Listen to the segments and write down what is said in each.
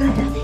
待ってだね。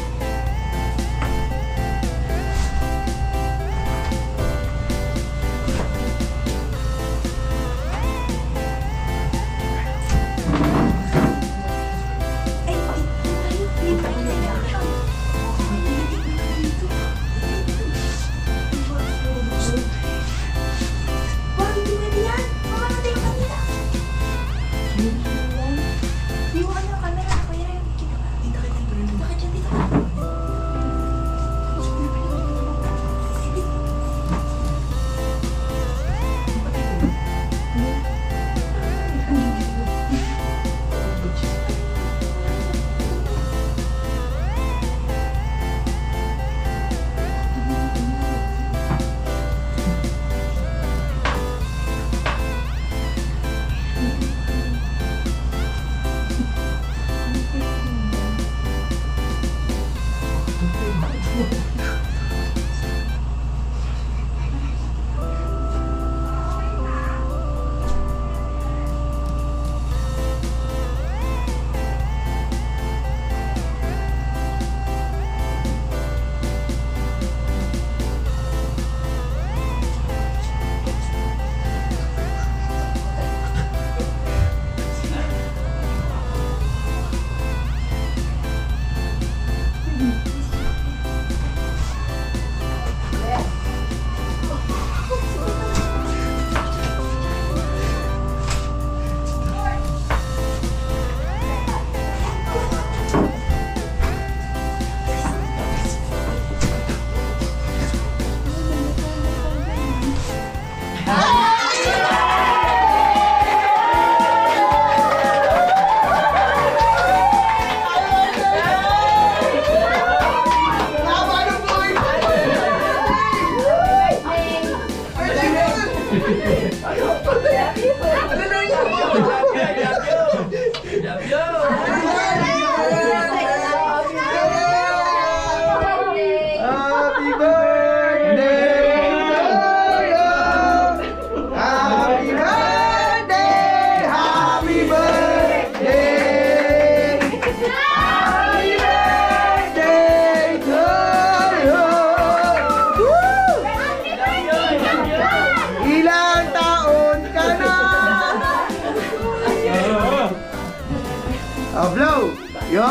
blow! Yun!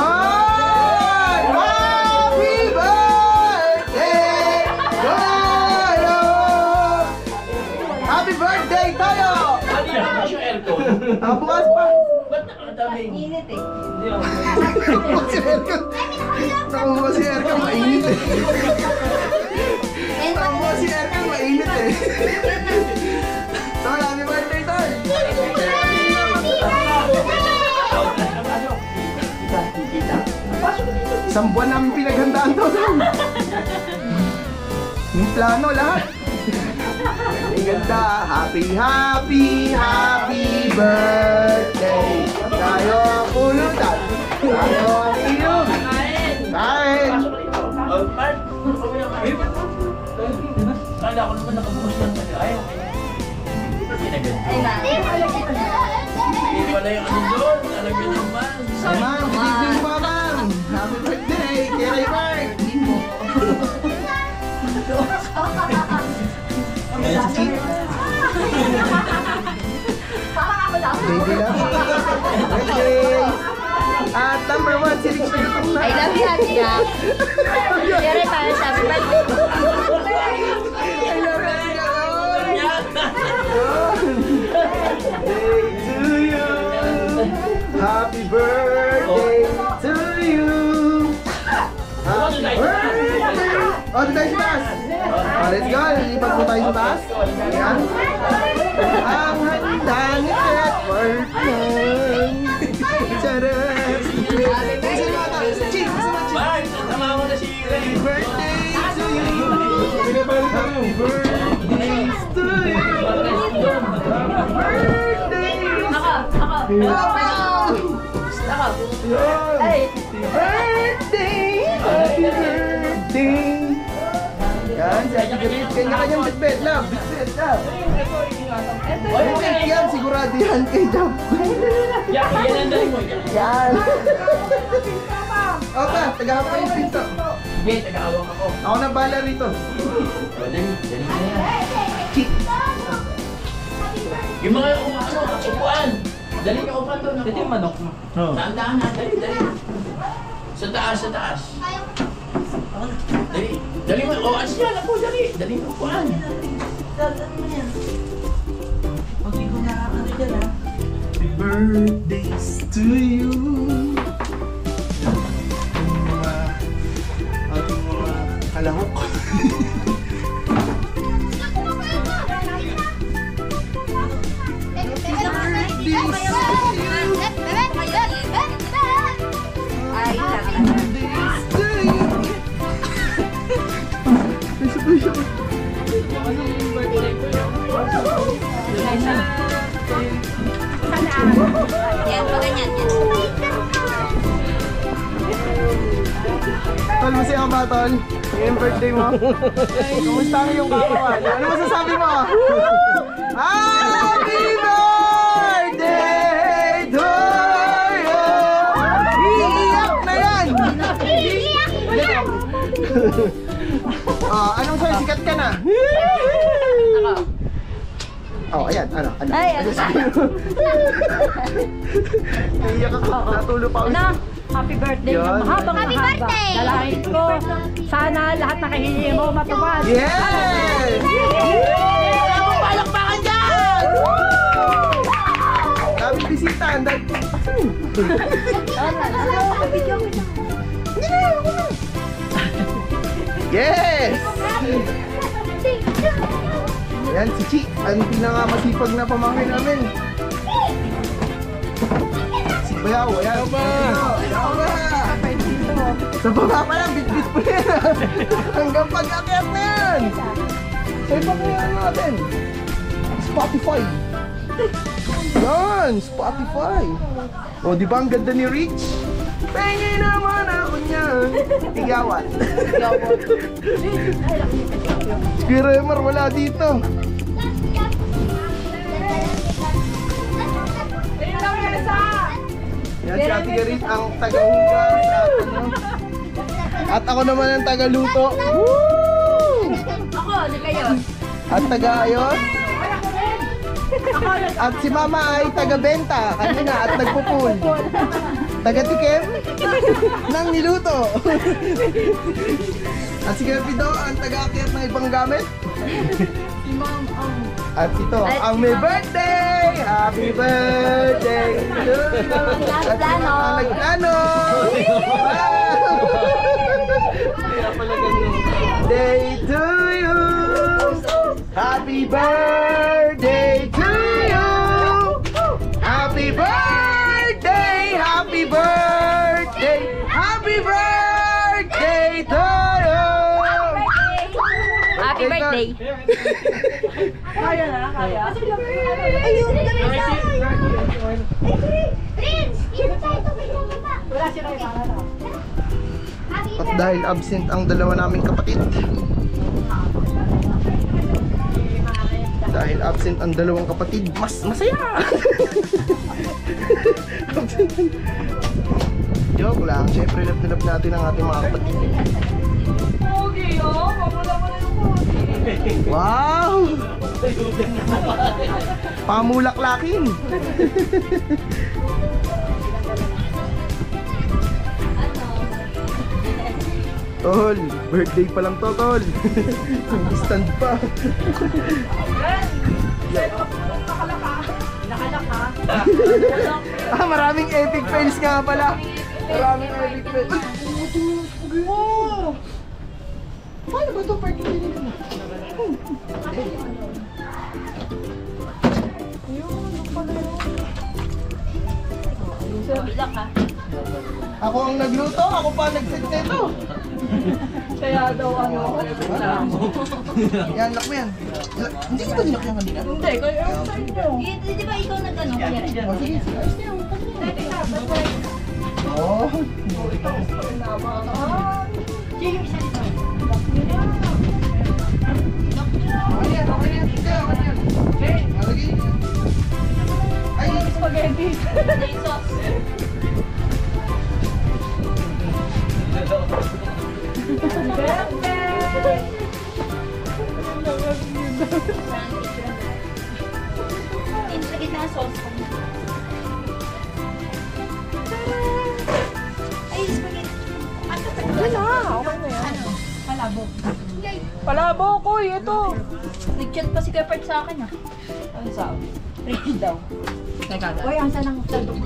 Happy birthday, Toyo! Happy birthday! Ah, bukas pa. Init eh. Nakuha si Erkan. Nakuha si Erkan, mainit eh. Nakuha si Erkan, mainit eh. Isang buwan namin pinaghandaan to, Tol. Yung plano, lahat. Ang ganda. Happy, happy, happy birthday. Tayo ang pulutan. Tayo ang Baby love. Birthday. At number one, si Rich na. I love you, Ate Jack. Siyempre, para sa happy birthday. I love you, Ate Jack. To you. Happy birthday to you. Happy birthday. Oh, tayo sa taas. Oh, let's go. Lipat po tayo sa taas. Ayan. Ang handa ni Edward ng Charot. Isa na ata. Chief, isa na, Chief. Mark, tama mo na si Ray. Birthday to you. Happy birthday to you. Happy birthday. Ako, ako. Ako. Ay. Birthday! Happy birthday! Yan, si Ate Garit. Kanya-kanyang bitbit. Love, bitbit, love. Bitbit yan, sigurado yan kay Jump. Yan, yan ang dali mo. Yan. Ota, tagahap pa yung pinto. Sige, taga-awak ako. Ako na bala rito. O, Dali, dali mo na yan. Yung mga um, ano, upuan. Dali ka upuan doon. Ito yung manok mo. Daan-daan na, dali, dali. Sa taas, sa taas. Dali, dali mo. O, as yan ako, dali. Dali mo upuan. Happy birthdays to you. Ang mga ating mga kalahok. Ay, Yan, pa ganyan. Yan. Tol, masaya ka ba, Tol? Yung birthday mo? Kumusta ang iyong kakuan? Ano masasabi mo? Happy birthday to you! Iiyak na yan! Ah, anong sa'yo? Sikat ka na? Oh, ayan. Ano? Ano? Ay, ano? Iiyak ako. Natulo pa ako. Na, happy birthday Yun. ng mahabang Happy mahaba. birthday! Dalahin ko, sana lahat na kahilingan mo matupad. Yes! Palakpakan dyan! Daming bisita. Ang dami. Yes! Yan, si Chi. Ang pinakamasipag na pamangkin namin. Si Bayaw, ayan. Ba? Sa baba pa lang, bit-bit pa yan. Hanggang pag-akyat na yan. Sa iba na yan natin. Spotify. Yan, Spotify. O, di ba ang ganda ni Rich? Pengi naman ako niyan. Tigawan. Si Remar wala dito. Yan si Ate Garit ang taga-hugas at ano. At ako naman ang taga-luto. Woo! Ako, ano kayo? At taga-ayos. At si Mama ay taga-benta kanina at nagpupul. Taga-tikim ng niluto. at si Kerpido ang taga-akyat ng ibang gamit. At ito, ang may birthday! Happy birthday to you! At Nagplano. ang nagplano! Day to you! Happy birthday to Happy birthday. Ayun, dami sa Wala siya kayo para na. At dahil absent ang dalawa naming kapatid. Dahil absent ang dalawang kapatid, mas masaya! Absent ang- Joke lang, syempre love na love natin ang ating mga kapatid. Wow! Pamulaklakin. Tol, birthday pa lang to, tol. Stand pa. ah, maraming epic fails nga pala. Maraming epic fails. Wow! Paano ba ito parking din ito? Ako ang nagluto, ako pa nag-set nito. Kaya daw ano. Yan, lock mo yan. Hindi ko ba nilock yan kanina? Hindi, kaya yung sa inyo. Eh, di di ba ikaw nag-ano? Kuya rin. Oh, sige, sige. Ayos na yan. Oh, Yung isa dito. okay Ay, Spaghetti. May sauce. Ilagay na sauce ko. Ay, spaghetti. Na, okay na yan. Ano? Palabok. Palabo ko, ito. Nag-chat pa si Kepard sa akin ah. Ano sabi? Ready daw. Teka, Uy, ang sanang sabi